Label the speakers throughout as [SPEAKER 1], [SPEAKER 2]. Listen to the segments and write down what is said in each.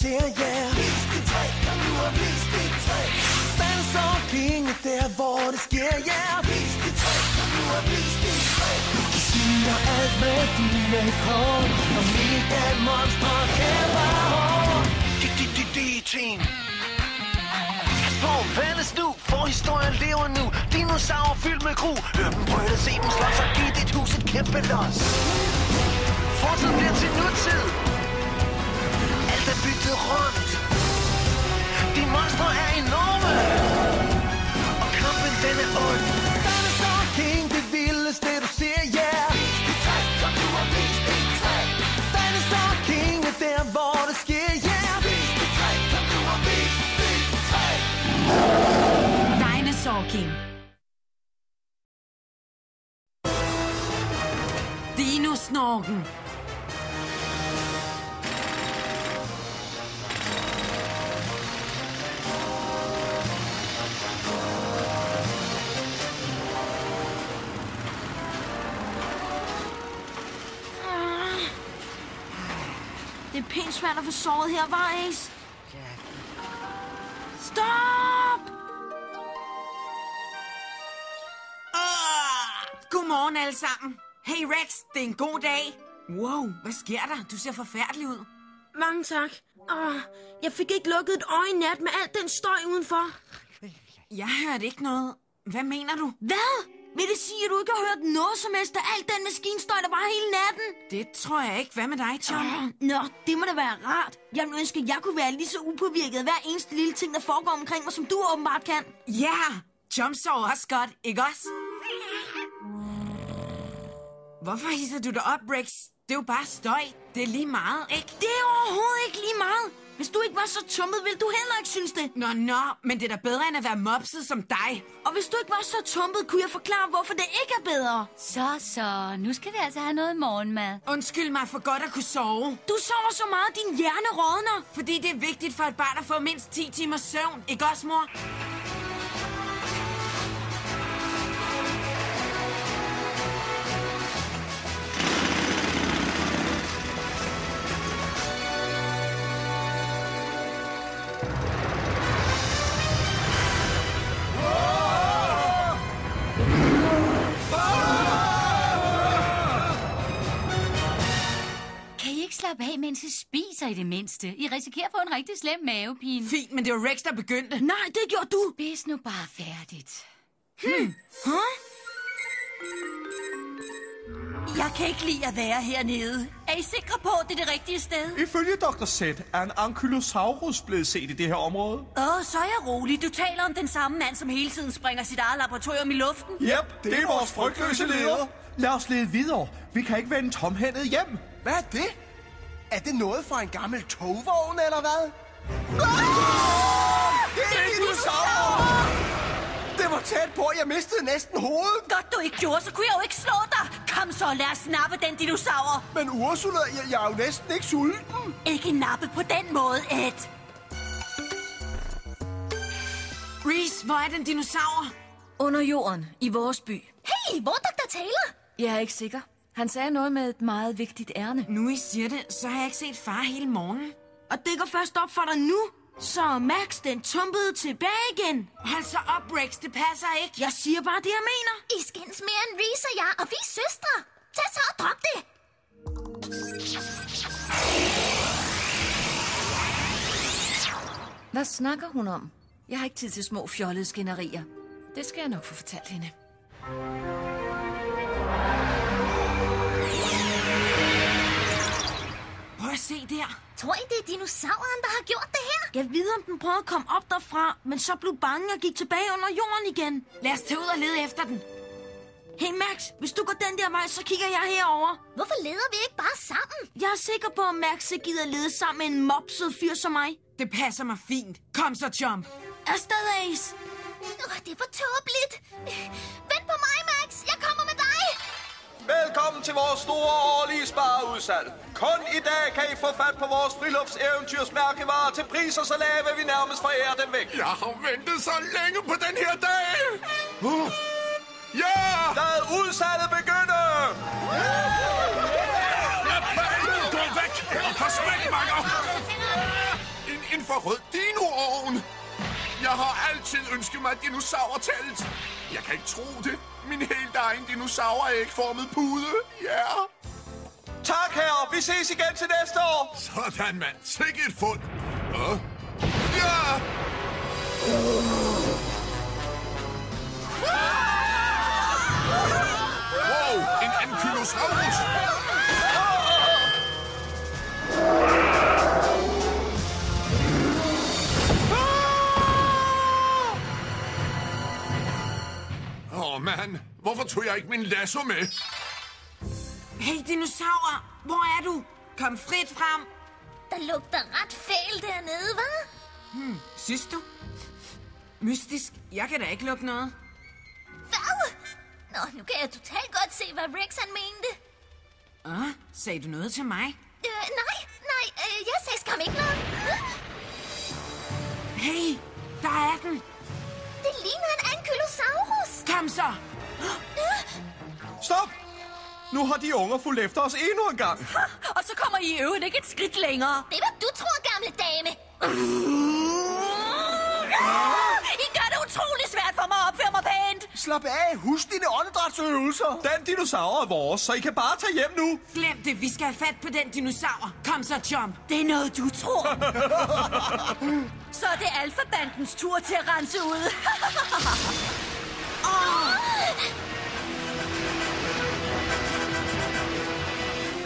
[SPEAKER 1] siger ja
[SPEAKER 2] Vis dit træ, kom nu og vis dit træ
[SPEAKER 1] Dans og der, hvor
[SPEAKER 3] det sker, ja. Yeah. Vis dit træ, kom nu og vis dit træ Du siger alt med dine kort Og mit er monstre, kæmper hår D-D-D-D-team på Vandes nu, for historien lever nu. Dinosaurer fyldt med gru. Hør dem brøle, se dem slås og giv dit hus et kæmpe los. Fortid bliver til nutid. Alt rundt. De monstre er enorme. Og kampen den er ond. Dinosaur King, det vildeste du ser, yeah. Vis dit træk, som du har vist dit træk Dinosaur King er der, hvor det sker, yeah. Vis dit træk, som du har vist dit træk
[SPEAKER 4] Dinosaur King. Dinosnorken.
[SPEAKER 5] Svært at få sovet her, var Ace? Stop!
[SPEAKER 4] Godmorgen alle sammen. Hey Rex, det er en god dag. Wow, hvad sker der? Du ser forfærdelig ud.
[SPEAKER 5] Mange tak. Åh, jeg fik ikke lukket et øje i nat med al den støj udenfor.
[SPEAKER 4] Jeg hørte ikke noget. Hvad mener du?
[SPEAKER 5] Hvad? Vil det sige, at du ikke har hørt noget som helst af alt den maskinstøj, der var hele natten?
[SPEAKER 4] Det tror jeg ikke. Hvad med dig, Tom?
[SPEAKER 5] Oh, nå, det må da være rart. Jeg ville ønske, at jeg kunne være lige så upåvirket af hver eneste lille ting, der foregår omkring mig, som du åbenbart kan.
[SPEAKER 4] Ja, Tom sover også godt, ikke også? Hvorfor hisser du dig op, Rex? Det er jo bare støj. Det er lige meget, ikke?
[SPEAKER 5] Det er overhovedet ikke lige meget. Hvis du ikke var så tumpet, ville du heller ikke synes det.
[SPEAKER 4] Nå, nå, men det er da bedre end at være mopset som dig.
[SPEAKER 5] Og hvis du ikke var så tumpet, kunne jeg forklare, hvorfor det ikke er bedre.
[SPEAKER 6] Så, så. Nu skal vi altså have noget morgenmad.
[SPEAKER 4] Undskyld mig for godt at kunne sove.
[SPEAKER 5] Du sover så meget, din hjerne rådner.
[SPEAKER 4] Fordi det er vigtigt for et barn at få mindst 10 timers søvn. Ikke også, mor?
[SPEAKER 6] I spiser i det mindste? I risikerer at få en rigtig slem mavepine.
[SPEAKER 4] Fint, men det var Rex, der begyndte.
[SPEAKER 5] Nej, det gjorde du.
[SPEAKER 6] Spis nu bare færdigt.
[SPEAKER 7] Jeg kan ikke lide at være hernede. Er I sikre på, at det er det rigtige sted?
[SPEAKER 1] Ifølge Dr. Z er en ankylosaurus blevet set i det her område.
[SPEAKER 7] Åh, så er jeg rolig. Du taler om den samme mand, som hele tiden springer sit eget laboratorium i luften.
[SPEAKER 1] Yep, det er vores frygtløse leder. Lad os lede videre. Vi kan ikke vende tomhændet hjem.
[SPEAKER 2] Hvad er det? Er det noget fra en gammel togvogn, eller hvad? Det er dinosaurer! Det var tæt på, jeg mistede næsten hovedet.
[SPEAKER 7] Godt, du ikke gjorde, så kunne jeg jo ikke slå dig. Kom så, lad os nappe den dinosaur.
[SPEAKER 2] Men Ursula, jeg, jeg er jo næsten ikke sulten.
[SPEAKER 7] Ikke nappe på den måde, Ed.
[SPEAKER 4] Reese, hvor er den dinosaur?
[SPEAKER 8] Under jorden, i vores by.
[SPEAKER 5] Hey, hvor er Dr. Taylor?
[SPEAKER 8] Jeg er ikke sikker. Han sagde noget med et meget vigtigt ærne.
[SPEAKER 4] Nu I siger det, så har jeg ikke set far hele morgenen.
[SPEAKER 5] Og det går først op for dig nu. Så Max, den tumpede tilbage igen.
[SPEAKER 4] Hold så op, Rex. Det passer ikke.
[SPEAKER 5] Jeg siger bare det, jeg mener.
[SPEAKER 9] I skændes mere end Reese og jeg, og vi er søstre. Tag så og drop det.
[SPEAKER 8] Hvad snakker hun om? Jeg har ikke tid til små fjollede skænderier. Det skal jeg nok få fortalt hende.
[SPEAKER 4] Se der.
[SPEAKER 9] Tror I, det er dinosauren, der har gjort det her?
[SPEAKER 5] Jeg ved, om den prøvede at komme op derfra, men så blev bange og gik tilbage under jorden igen.
[SPEAKER 4] Lad os tage ud og lede efter den.
[SPEAKER 5] Hey Max, hvis du går den der vej, så kigger jeg herover.
[SPEAKER 9] Hvorfor leder vi ikke bare sammen?
[SPEAKER 5] Jeg er sikker på, at Max ikke gider lede sammen med en mopset fyr som mig.
[SPEAKER 4] Det passer mig fint. Kom så, Jump.
[SPEAKER 5] Afsted, Ace.
[SPEAKER 9] Uh, det var tåbeligt.
[SPEAKER 1] Velkommen til vores store årlige spareudsalg. Kun i dag kan I få fat på vores friluftseventyrsmærkevarer til priser så lave, vi nærmest forærer dem væk.
[SPEAKER 10] Jeg har ventet så længe på den her dag. Uh. Ja!
[SPEAKER 1] Lad udsalget begynde!
[SPEAKER 10] Gå væk og forsmæk, makker! En infrarød dinoovn. Jeg har altid ønsket mig et dinosaurtelt. Jeg kan ikke tro det. Min helt egen dinosaur-ægformet pude. Ja.
[SPEAKER 1] Tak, herre. Vi ses igen til næste år.
[SPEAKER 10] Sådan, mand. Sikke et fund. Åh. Ja! Hvorfor tog jeg ikke min lasso med?
[SPEAKER 4] Hey, dinosaurer, hvor er du? Kom frit frem.
[SPEAKER 9] Der lugter ret fælt dernede, hva'?
[SPEAKER 4] Hmm, synes du? Mystisk. Jeg kan da ikke lukke noget.
[SPEAKER 9] Hvad? Nå, nu kan jeg totalt godt se, hvad Rex han mente.
[SPEAKER 4] Ah, sagde du noget til mig?
[SPEAKER 9] Øh, nej, nej, øh, jeg sagde skam ikke noget.
[SPEAKER 4] Hey, der er den.
[SPEAKER 9] Det ligner en ankylosaurus.
[SPEAKER 4] Kom så.
[SPEAKER 2] Stop! Nu har de unger fulgt efter os endnu en gang.
[SPEAKER 7] Og så kommer I i øvrigt ikke et skridt længere.
[SPEAKER 9] Det er, hvad du tror, gamle dame.
[SPEAKER 7] I gør det utrolig svært for mig at opføre.
[SPEAKER 2] Slap af. Husk dine åndedrætsøvelser. Den dinosaur er vores, så I kan bare tage hjem nu.
[SPEAKER 4] Glem det, vi skal have fat på den dinosaur. Kom så, Jump.
[SPEAKER 7] Det er noget, du tror. så er det alfabandens tur til at rense ud.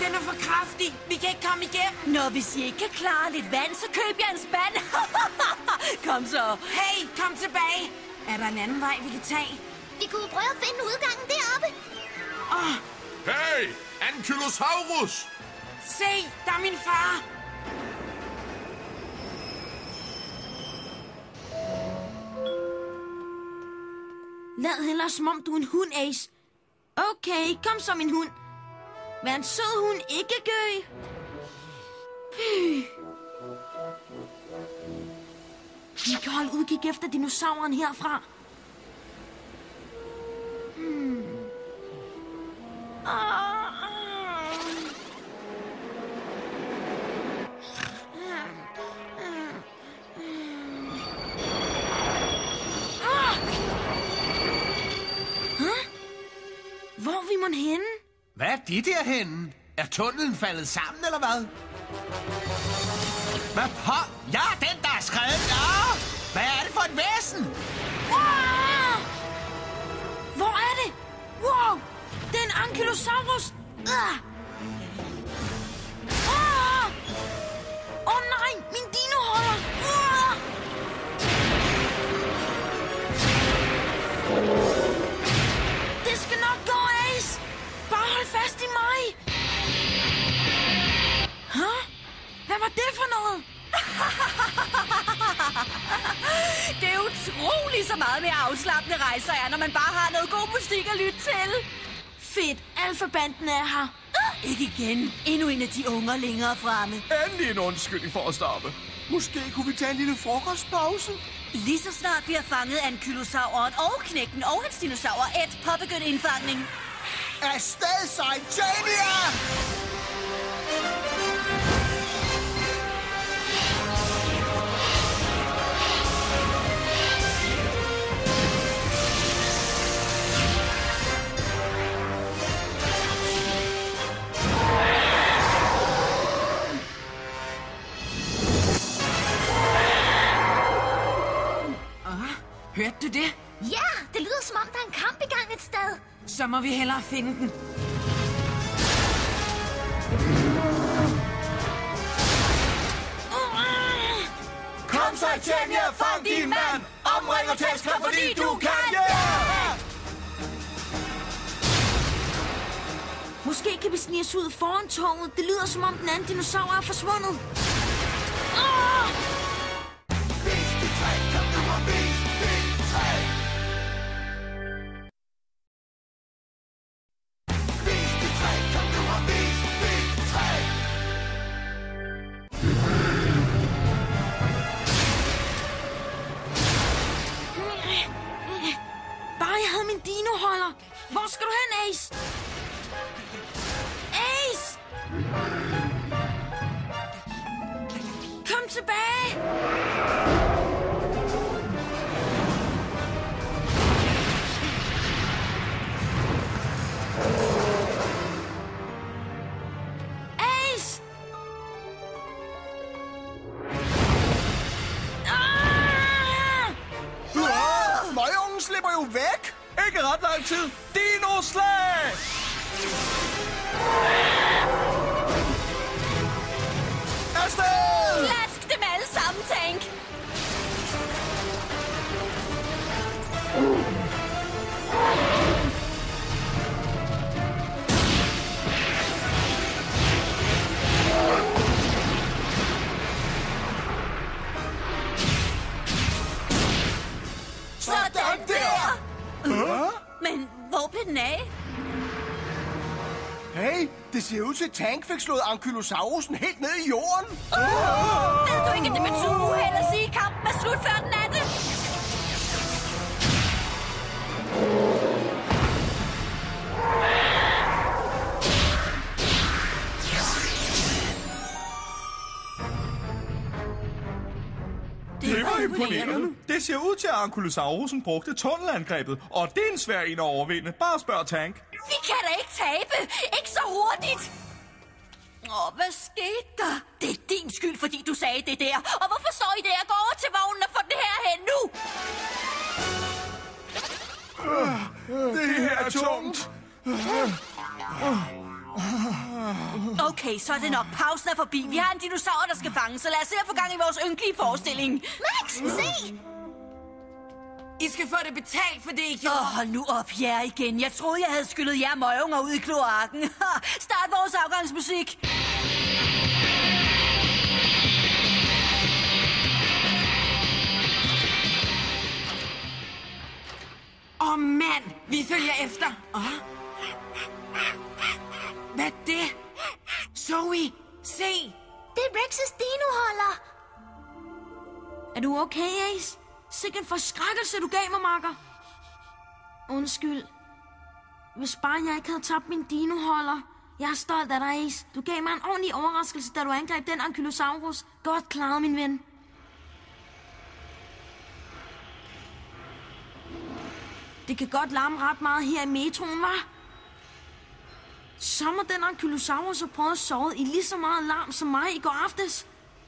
[SPEAKER 4] Den er for kraftig. Vi kan ikke komme igennem.
[SPEAKER 7] Nå, hvis I ikke kan klare lidt vand, så køb jeg en spand. kom så.
[SPEAKER 4] Hey, kom tilbage. Er der en anden vej, vi kan tage?
[SPEAKER 9] Vi kunne prøve at finde udgangen deroppe.
[SPEAKER 4] Åh,
[SPEAKER 10] Hey, ankylosaurus!
[SPEAKER 4] se, der er min far.
[SPEAKER 5] Lad hellere som om du er en hund, Ace. Okay, kom så, min hund. Vær en sød hund, ikke gø. Py. Vi kan holde udkig efter dinosauren herfra. Hvor er vi mon henne?
[SPEAKER 2] Hvad er det henne? Er tunnelen faldet sammen, eller hvad? Hvad på? Ja, den, der er skrevet. Ja! Hvad er det for et væsen?
[SPEAKER 5] Rasmus! Ah! Ah! Åh oh, nej, min dinoholder! Ah! Det skal nok gå, Ace! Bare hold fast i mig! Huh? Hvad var det for noget?
[SPEAKER 7] Det er utroligt så meget mere afslappende rejser er, når man bare har noget god musik at lytte til.
[SPEAKER 5] Fedt, alfabanden er her.
[SPEAKER 7] Ah, ikke igen. Endnu en af de unger længere fremme.
[SPEAKER 2] Endelig en undskyldning for at stoppe. Måske kunne vi tage en lille frokostpause?
[SPEAKER 7] Lige så snart vi har fanget ankylosauren og knægten og hans dinosaur, et påbegyndt indfangning.
[SPEAKER 2] Afsted, Scientania!
[SPEAKER 4] Hørte du det?
[SPEAKER 9] Ja, det lyder som om, der er en kamp i gang et sted.
[SPEAKER 4] Så må vi hellere finde den.
[SPEAKER 2] Kom, Scientania, fang din mand! Omring og tæsk ham, fordi du kan, yeah!
[SPEAKER 5] Måske kan vi snige os ud foran toget. Det lyder som om den anden dinosaur er forsvundet. Ah! Hvor skal du hen, Ace? Ace! Kom tilbage! Ace! Ah!
[SPEAKER 2] Møgungen slipper jo væk!
[SPEAKER 1] Ikke ret lang tid. Dino-slag!
[SPEAKER 2] Afsted! At Tank fik slået Ankylosaurusen helt ned i jorden.
[SPEAKER 7] Ved du ikke, at det betyder uheld at sige, at kampen er slut før den er det?
[SPEAKER 1] Det var imponerende. Det ser ud til, at Ankylosaurusen brugte tunnelangrebet, og det er en svær en at overvinde. Bare spørg Tank.
[SPEAKER 7] Vi kan da ikke tabe! Ikke så hurtigt! Åh, hvad skete der? Det er din skyld, fordi du sagde det der. Og hvorfor står I der? Gå over til vognen og få den her hen nu!
[SPEAKER 1] Det her er tungt.
[SPEAKER 7] Okay, så er det nok. Pausen er forbi. Vi har en dinosaur, der skal fanges, så lad os se at få gang i vores ynkelige forestilling.
[SPEAKER 9] Max, se!
[SPEAKER 4] I skal få det betalt for det, I gjorde.
[SPEAKER 7] Åh, oh, hold nu op jer igen. Jeg troede, jeg havde skyllet jer møgunger ud i kloakken. Start vores afgangsmusik.
[SPEAKER 4] Åh, oh, mand! Vi følger efter. Åh. Hvad er det? Zoe, se!
[SPEAKER 9] Det er Rex's dinoholder.
[SPEAKER 5] Er du okay, Ace? Sikke en forskrækkelse, du gav mig, makker. Undskyld. Hvis bare jeg ikke havde tabt min dinoholder. Jeg er stolt af dig, Ace. Du gav mig en ordentlig overraskelse, da du angreb den Ankylosaurus. Godt klaret, min ven. Det kan godt larme ret meget her i metroen, var? Så må den Ankylosaurus have prøvet at sove i lige så meget larm som mig i går aftes.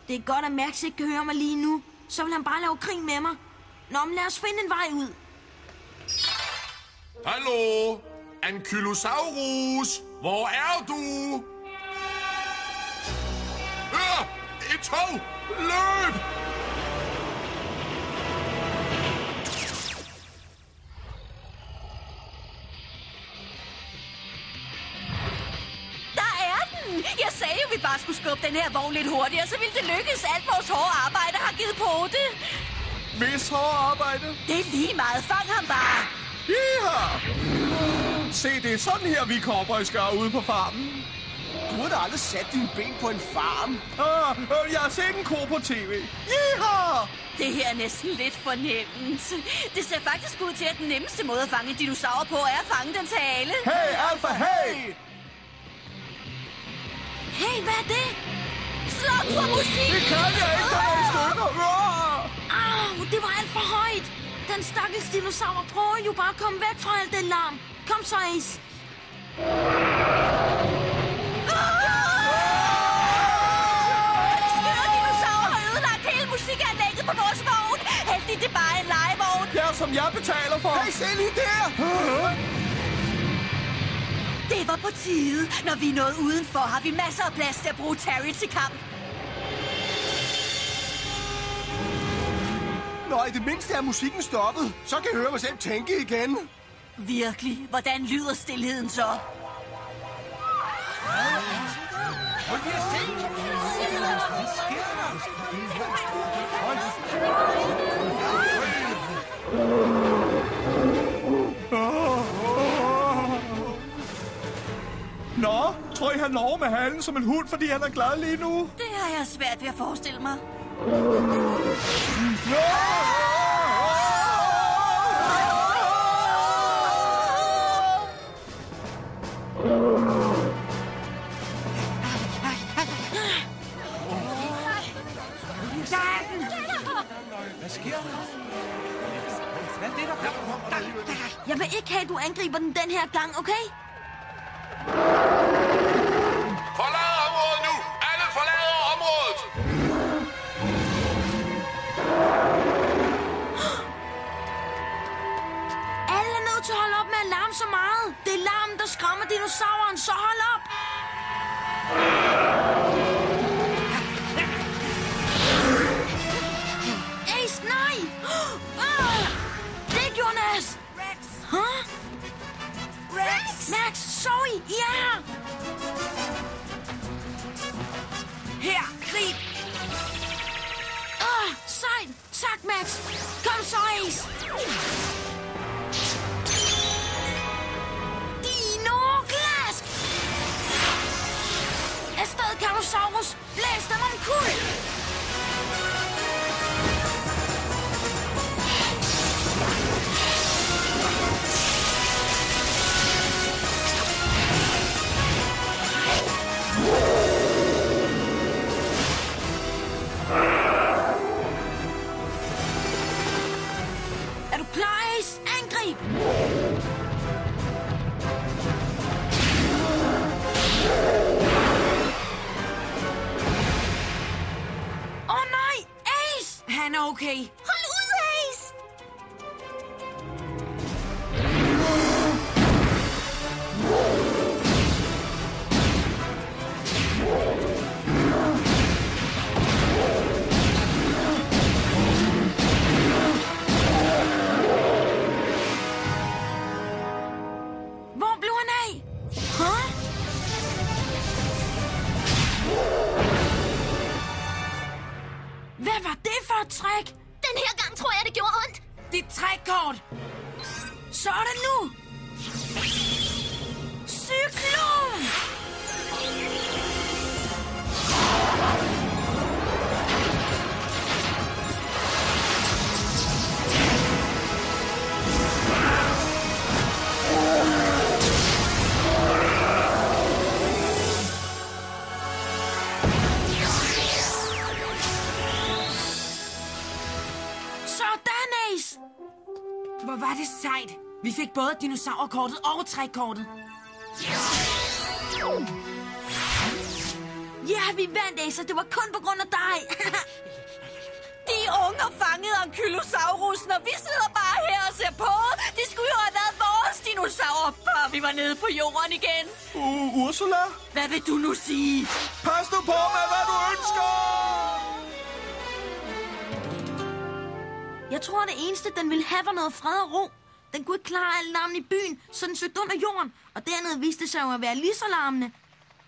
[SPEAKER 5] Det er godt, at Max ikke kan høre mig lige nu. Så vil han bare lave krig med mig. Nå, men lad os finde en vej ud.
[SPEAKER 10] Hallo? Ankylosaurus? Hvor er du? Øh, et tog! Løb!
[SPEAKER 7] Der er den! Jeg sagde jo, vi bare skulle skubbe den her vogn lidt hurtigere, så ville det lykkes. Alt vores hårde arbejde har givet på det.
[SPEAKER 1] Hvis hårdt arbejde.
[SPEAKER 7] Det er lige meget. Fang ham bare.
[SPEAKER 1] Iha! Se, det er sådan her, vi cowboys gør ude på farmen.
[SPEAKER 2] Du har da aldrig sat dine ben på en farm.
[SPEAKER 1] Ah, øh, jeg har set en ko på tv. Iha!
[SPEAKER 7] Det her er næsten lidt for nemt. Det ser faktisk ud til, at den nemmeste måde at fange en dinosaur på, er at fange den tale.
[SPEAKER 1] Hey, Alpha, hey!
[SPEAKER 5] Hey, hvad er det?
[SPEAKER 7] Sluk for musik!
[SPEAKER 1] Det kan jeg ikke, der er i stykker.
[SPEAKER 5] Det var alt for højt. Den stakkels dinosaur prøver jo bare at komme væk fra alt den larm. Kom så, Ace.
[SPEAKER 7] På vores vogn. Heldigt, det er bare en legevogn.
[SPEAKER 1] Ja, som jeg betaler for.
[SPEAKER 2] Hey, se lige der!
[SPEAKER 7] Det var på tide. Når vi er nået udenfor, har vi masser af plads til at bruge Terry til kamp.
[SPEAKER 2] Nå, i det mindste er musikken stoppet. Så kan jeg høre mig selv tænke igen.
[SPEAKER 7] Virkelig? Hvordan lyder stillheden så?
[SPEAKER 1] Nå, tror I, han lover med halen som en hund, fordi han er glad lige nu?
[SPEAKER 7] Det har jeg svært ved at forestille mig.
[SPEAKER 5] Jeg vil ikke have, at du angriber den den her gang, okay?
[SPEAKER 10] der skræmmer
[SPEAKER 5] dinosauren, så hold op!
[SPEAKER 4] Okay.
[SPEAKER 5] Var det for et træk?
[SPEAKER 9] Den her gang tror jeg, det gjorde ondt.
[SPEAKER 4] Dit trækkort!
[SPEAKER 5] Så er det nu!
[SPEAKER 4] Sejt. Vi fik både dinosaurkortet og trækkortet.
[SPEAKER 5] Ja, vi vandt, Ace, og det var kun på grund af dig.
[SPEAKER 7] De unger fangede Ankylosaurusen, og vi sidder bare her og ser på. Det skulle jo have været vores dinosaurer, bare vi var nede på jorden igen.
[SPEAKER 1] Uh, Ursula?
[SPEAKER 7] Hvad vil du nu sige?
[SPEAKER 1] Pas nu på med, hvad du ønsker!
[SPEAKER 5] Jeg tror, det eneste, den ville have, var noget fred og ro. Den kunne ikke klare alle larmen i byen, så den søgte under jorden. Og dernede viste sig jo at være lige så larmende.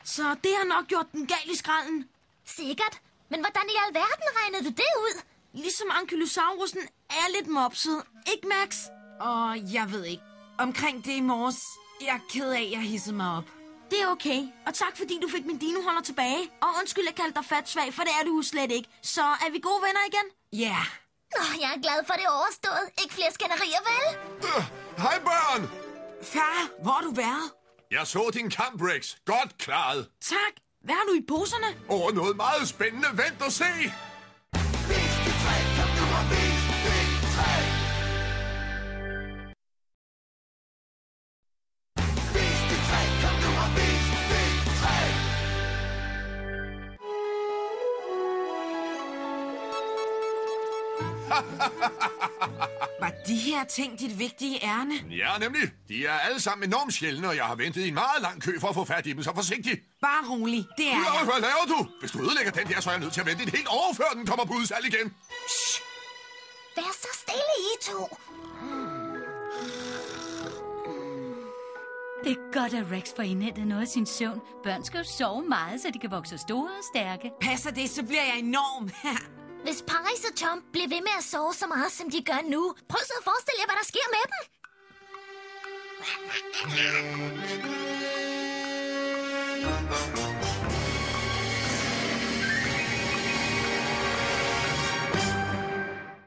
[SPEAKER 5] Så det har nok gjort den gal i skralden.
[SPEAKER 9] Sikkert. Men hvordan i alverden regnede du det ud?
[SPEAKER 5] Ligesom Ankylosaurusen er lidt mopset. Ikke, Max?
[SPEAKER 4] Og jeg ved ikke. Omkring det i morges. Jeg er ked af, at jeg hissede mig op.
[SPEAKER 5] Det er okay. Og tak, fordi du fik min dinoholder tilbage. Og undskyld, jeg kaldte dig fat svag, for det er du slet ikke. Så er vi gode venner igen?
[SPEAKER 4] Ja. Yeah.
[SPEAKER 9] Nå, jeg er glad for det er overstået. Ikke flere skænderier, vel?
[SPEAKER 10] Øh, Hej, børn!
[SPEAKER 4] Far, hvor har du været?
[SPEAKER 10] Jeg så din kamp, Rex. Godt klaret.
[SPEAKER 5] Tak. Hvad har du i poserne?
[SPEAKER 10] Over noget meget spændende. Vent og se.
[SPEAKER 4] Var de her ting dit vigtige ærne?
[SPEAKER 10] Ja, nemlig. De er alle sammen enormt sjældne, og jeg har ventet i en meget lang kø for at få fat i dem, så forsigtig.
[SPEAKER 4] Bare rolig, det er jeg.
[SPEAKER 10] hvad laver du? Hvis du ødelægger den der, så er jeg nødt til at vente et helt år, før den kommer på udsalg igen.
[SPEAKER 9] Vær så stille, I to.
[SPEAKER 6] Det er godt, at Rex får indhentet noget af sin søvn. Børn skal jo sove meget, så de kan vokse store og stærke.
[SPEAKER 4] Passer det, så bliver jeg enorm.
[SPEAKER 9] Hvis Paris og Tom bliver ved med at sove så meget, som de gør nu, prøv så at forestille jer, hvad der sker med dem.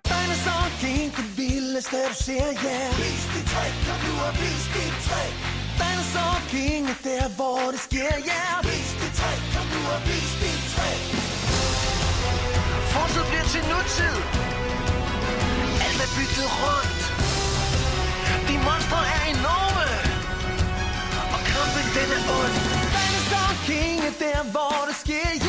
[SPEAKER 3] Dinosaur King, det vildeste du ser, ja yeah.
[SPEAKER 2] Vis dit træk, når du har vist dit træk.
[SPEAKER 3] Dinosaur King er der, hvor det sker, ja yeah.
[SPEAKER 2] Vis dit træk, når du har vist dit
[SPEAKER 3] bliver til nutid. Alt er byttet rundt. De monstre er enorme. Og kampen den er ond. Dinosaur King er der hvor det sker?